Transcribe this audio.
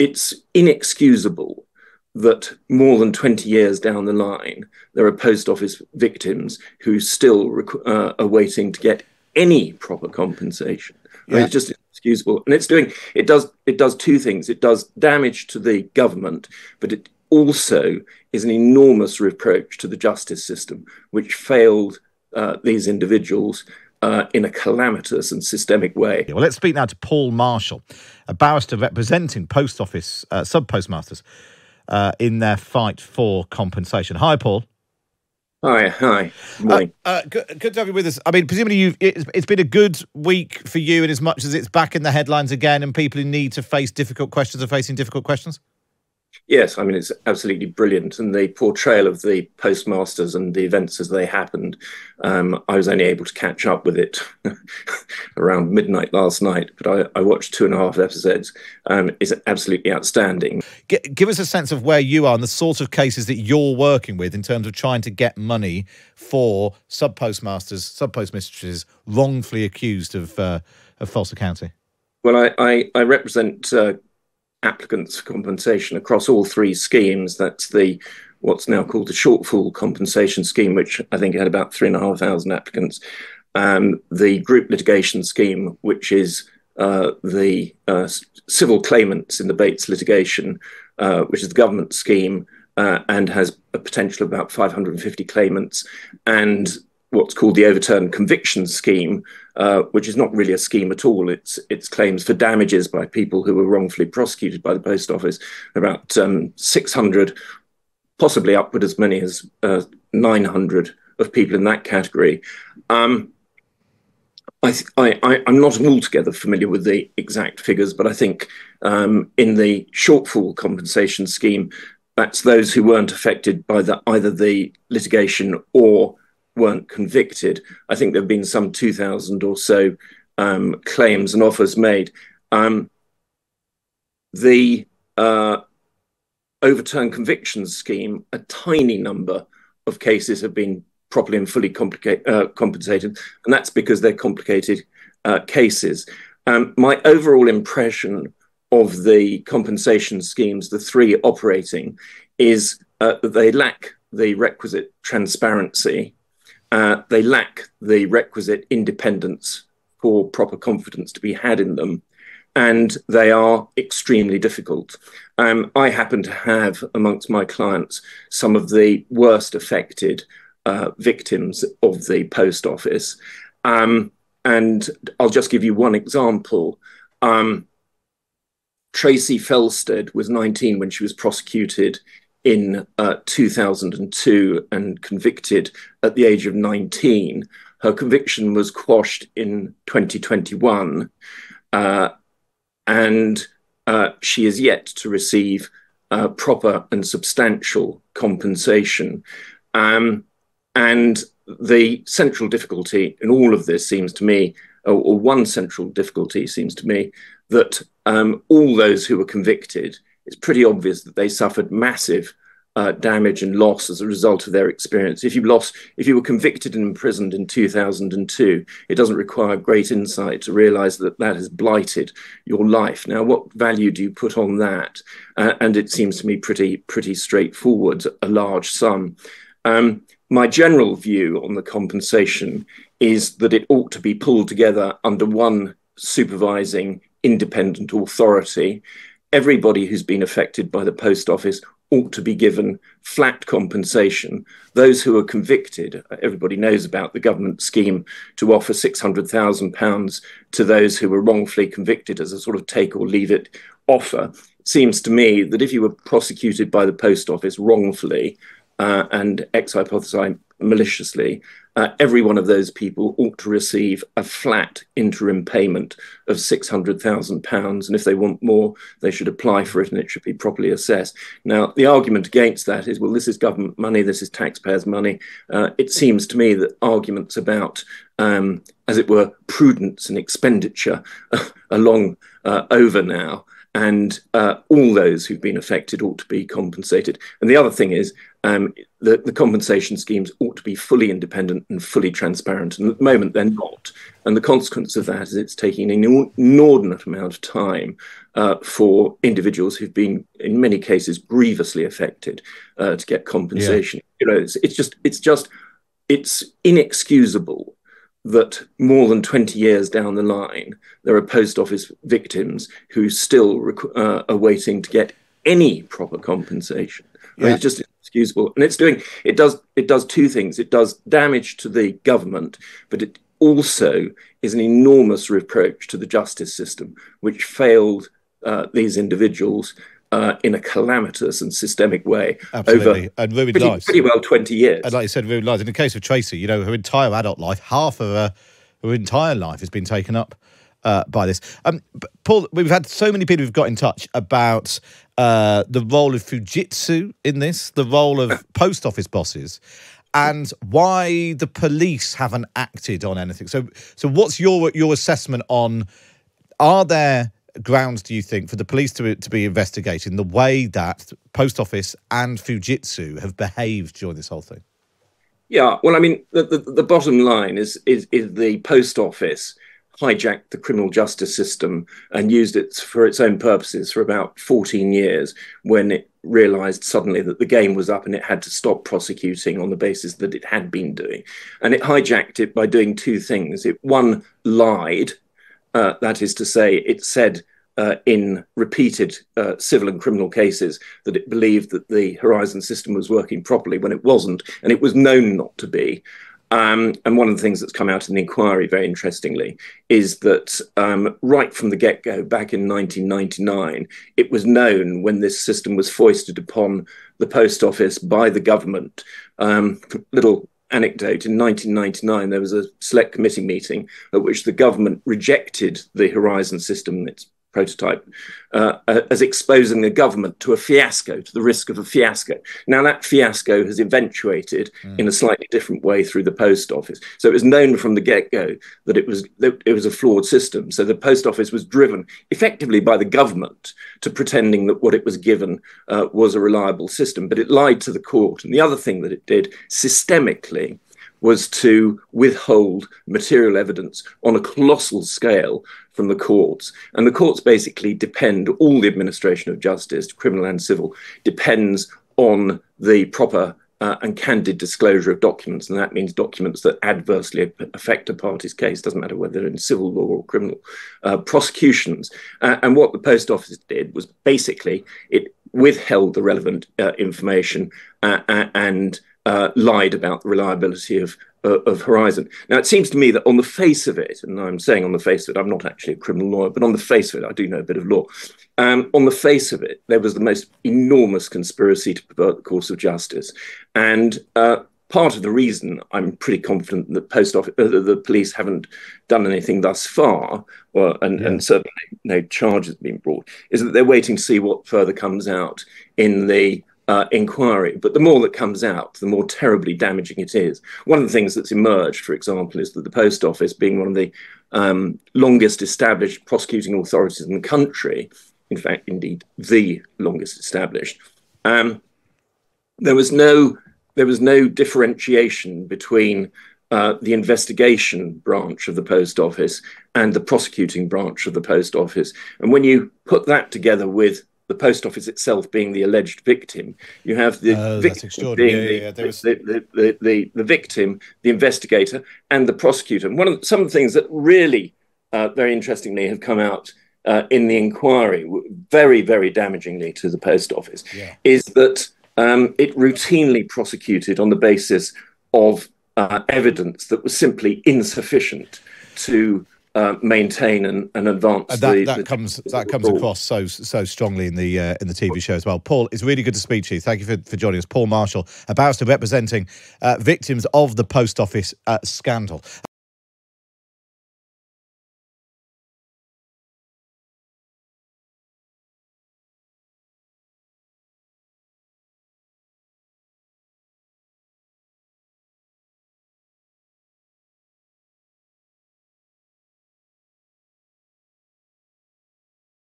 it's inexcusable that more than 20 years down the line, there are post office victims who still uh, are waiting to get any proper compensation. Yeah. I mean, it's just inexcusable, and it's doing it does it does two things. It does damage to the government, but it also is an enormous reproach to the justice system, which failed uh, these individuals uh, in a calamitous and systemic way. Well, let's speak now to Paul Marshall, a barrister representing post office uh, sub postmasters uh, in their fight for compensation. Hi, Paul. Hi, hi. Morning. Uh, uh, good, good, to have you with us. I mean, presumably you've it's, it's been a good week for you, in as much as it's back in the headlines again, and people who need to face difficult questions are facing difficult questions. Yes, I mean it's absolutely brilliant, and the portrayal of the postmasters and the events as they happened. Um, I was only able to catch up with it around midnight last night, but I, I, watched two and a half episodes. Um, it's absolutely outstanding. give us a sense of where you are and the sort of cases that you're working with in terms of trying to get money for sub postmasters, sub postmistresses wrongfully accused of uh, of false accounting. Well, I, I, I represent. Uh, applicants for compensation across all three schemes. That's the what's now called the shortfall compensation scheme, which I think had about three and a half thousand applicants. Um, the group litigation scheme, which is uh, the uh, civil claimants in the Bates litigation, uh, which is the government scheme uh, and has a potential of about 550 claimants, and what's called the overturned conviction scheme, uh, which is not really a scheme at all. It's it's claims for damages by people who were wrongfully prosecuted by the post office. About um, 600, possibly upward as many as uh, 900 of people in that category. Um, I, I, am not altogether familiar with the exact figures, but I think um, in the shortfall compensation scheme, that's those who weren't affected by the, either the litigation or weren't convicted. I think there have been some 2,000 or so um, claims and offers made. Um, the uh, overturned convictions scheme, a tiny number of cases have been properly and fully uh, compensated, and that's because they're complicated uh, cases. Um, my overall impression of the compensation schemes, the three operating, is uh, that they lack the requisite transparency uh, they lack the requisite independence for proper confidence to be had in them. And they are extremely difficult. Um, I happen to have amongst my clients some of the worst affected uh, victims of the post office. Um, and I'll just give you one example. Um, Tracy Felstead was 19 when she was prosecuted in uh, 2002 and convicted at the age of 19. Her conviction was quashed in 2021, uh, and uh, she is yet to receive uh, proper and substantial compensation. Um, and the central difficulty in all of this seems to me, or, or one central difficulty seems to me, that um, all those who were convicted it's pretty obvious that they suffered massive uh, damage and loss as a result of their experience. If you lost, if you were convicted and imprisoned in 2002, it doesn't require great insight to realise that that has blighted your life. Now, what value do you put on that? Uh, and it seems to me pretty pretty straightforward, a large sum. Um, my general view on the compensation is that it ought to be pulled together under one supervising independent authority everybody who's been affected by the post office ought to be given flat compensation. Those who are convicted, everybody knows about the government scheme to offer £600,000 to those who were wrongfully convicted as a sort of take or leave it offer. It seems to me that if you were prosecuted by the post office wrongfully uh, and ex hypothesi maliciously, uh, every one of those people ought to receive a flat interim payment of £600,000. And if they want more, they should apply for it and it should be properly assessed. Now, the argument against that is well, this is government money, this is taxpayers' money. Uh, it seems to me that arguments about, um, as it were, prudence and expenditure are long uh, over now and uh, all those who've been affected ought to be compensated. And the other thing is, um, the, the compensation schemes ought to be fully independent and fully transparent. And at the moment, they're not. And the consequence of that is it's taking an inordinate amount of time uh, for individuals who've been, in many cases, grievously affected uh, to get compensation. Yeah. You know, it's, it's just, it's just, it's inexcusable that more than 20 years down the line, there are post office victims who still uh, are waiting to get any proper compensation. Yeah. It's just inexcusable, and it's doing it does it does two things. It does damage to the government, but it also is an enormous reproach to the justice system, which failed uh, these individuals uh, in a calamitous and systemic way Absolutely. over and ruined pretty, lives. pretty well 20 years. And like you said, ruined lives. In the case of Tracy, you know, her entire adult life, half of her, her entire life has been taken up uh, by this. Um, Paul, we've had so many people who've got in touch about uh, the role of Fujitsu in this, the role of post office bosses, and why the police haven't acted on anything. So, so what's your your assessment on? Are there grounds do you think for the police to to be investigating the way that post office and Fujitsu have behaved during this whole thing? Yeah, well, I mean, the, the, the bottom line is, is is the post office hijacked the criminal justice system and used it for its own purposes for about 14 years when it realized suddenly that the game was up and it had to stop prosecuting on the basis that it had been doing. And it hijacked it by doing two things. It, one, lied uh, that is to say, it said uh, in repeated uh, civil and criminal cases that it believed that the Horizon system was working properly when it wasn't, and it was known not to be. Um, and one of the things that's come out in the inquiry, very interestingly, is that um, right from the get go, back in 1999, it was known when this system was foisted upon the post office by the government. Um, little anecdote in 1999 there was a select committee meeting at which the government rejected the horizon system its prototype uh, uh, as exposing the government to a fiasco to the risk of a fiasco. Now that fiasco has eventuated mm. in a slightly different way through the post office. So it was known from the get-go that it was that it was a flawed system. So the post office was driven effectively by the government to pretending that what it was given uh, was a reliable system but it lied to the court. And the other thing that it did systemically was to withhold material evidence on a colossal scale from the courts. And the courts basically depend, all the administration of justice, criminal and civil, depends on the proper uh, and candid disclosure of documents, and that means documents that adversely affect a party's case, doesn't matter whether in civil law or criminal uh, prosecutions. Uh, and what the post office did was basically it withheld the relevant uh, information uh, and uh, lied about the reliability of uh, of Horizon. Now, it seems to me that on the face of it, and I'm saying on the face of it, I'm not actually a criminal lawyer, but on the face of it, I do know a bit of law. Um, on the face of it, there was the most enormous conspiracy to pervert the course of justice, and uh, part of the reason I'm pretty confident that post office, uh, the police haven't done anything thus far, or, and, yeah. and certainly no charges have been brought, is that they're waiting to see what further comes out in the uh, inquiry. But the more that comes out, the more terribly damaging it is. One of the things that's emerged, for example, is that the Post Office, being one of the um, longest established prosecuting authorities in the country, in fact, indeed, the longest established, um, there was no there was no differentiation between uh, the investigation branch of the post office and the prosecuting branch of the post office. And when you put that together with the post office itself being the alleged victim. You have the oh, victim being yeah, the, was... the, the, the, the, victim, the investigator, and the prosecutor. And one of some of the things that really, uh, very interestingly, have come out uh, in the inquiry, very, very damagingly to the post office, yeah. is that um, it routinely prosecuted on the basis of uh, evidence that was simply insufficient to uh, maintain and, and advance. And that, the, that the, comes that comes across so so strongly in the uh, in the TV show as well. Paul, it's really good to speak to you. Thank you for, for joining us. Paul Marshall, a barrister representing uh, victims of the post office uh, scandal.